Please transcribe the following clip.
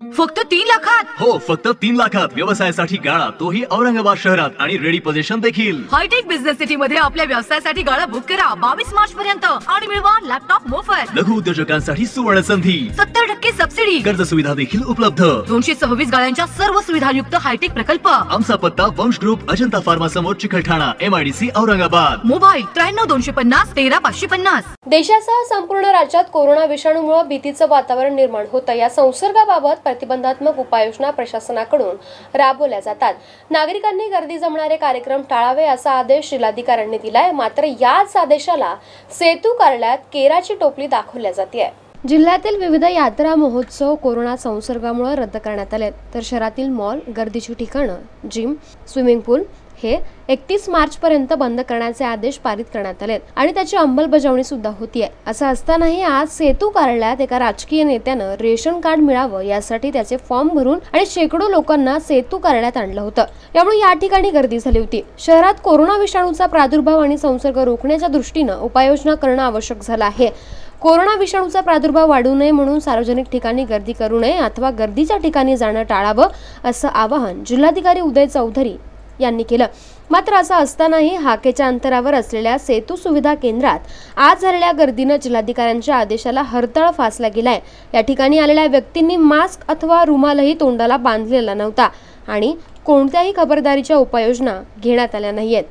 फक्त तीन लाखात? हो फक्त तीन लाखात. व्यवसायासाठी गाळा. तोही औरंगाबाद शहरात. आणि रेडी पोझिशन देखील. हायटेक बिझनेस सिटी मध्ये आपल्या व्यवसायासाठी गाळा बुक करा बावीस मार्च पर्यंत आणि मिळवा लॅपटॉप मोफत. लघु उद्योजकांसाठी सुवर्ण संधी. सत्तर टक्के सबसिडी कर्ज सुविधा देखील उपलब्ध. दोनशे सव्वीस गाळ्यांच्या सर्व सुविधायुक्त हायटेक प्रकल्प. आमचा पत्ता वंश ग्रुप अजंता फार्मा समोर चिकलठाणा एमआयडीसी औरंगाबाद. मोबाईल त्र्याण्णव दोनशे पन्नास तेरा पाचशे पन्नास. देशासह संपूर्ण राज्यात कोरोना विषाणूमुळे भीतीचं वातावरण निर्माण होतं. या संसर्गाबाबत प्रतिबंधात्मक उपाययोजना प्रशासनाकडून राबवल्या जातात. नागरिकांनी गर्दी जमणारे कार्यक्रम टाळावे असा आदेश जिल्हाधिकाऱ्यांनी दिलाय. मात्र याच आदेशाला सेतू कार्यालयात केराची टोपली दाखवल्या जाते जिल्ह्यातील विविध यात्रा महोत्सव कोरोना संसर्गामुळे रद्द करण्यात आले. तर शहरातील मॉल गर्दीची ठिकाणं जिम स्विमिंग पूल हे एकतीस मार्च पर्यंत बंद करण्याचे आदेश पारित करण्यात आले आणि त्याची अंमलबजावणी सुद्धा होतीये. असं असतानाही आज सेतू कार्यालयात एका राजकीय नेत्यानं रेशन कार्ड मिळावं यासाठी त्याचे फॉर्म भरून आणि शेकडो लोकांना सेतू कार्यालयात आणलं होतं. यामुळे या ठिकाणी गर्दी झाली होती. शहरात कोरोना विषाणूचा प्रादुर्भाव आणि संसर्ग रोखण्याच्या दृष्टीनं उपाययोजना करणं आवश्यक झालं आहे. कोरोना विषाणूचा प्रादुर्भाव वाढू नये म्हणून सार्वजनिक ठिकाणी गर्दी करू नये अथवा गर्दीच्या ठिकाणी जाणं टाळावं असं आवाहन जिल्हाधिकारी उदय चौधरी यांनी केलं. मात्र असं असतानाही हाकेच्या अंतरावर असलेल्या सेतू सुविधा केंद्रात आज झालेल्या गर्दीनं जिल्हाधिकाऱ्यांच्या आदेशाला हरतळ फासला गेलाय. या ठिकाणी आलेल्या व्यक्तींनी मास्क अथवा रुमालही तोंडाला बांधलेला नव्हता आणि कोणत्याही खबरदारीच्या उपाययोजना घेण्यात आल्या नाहीयेत.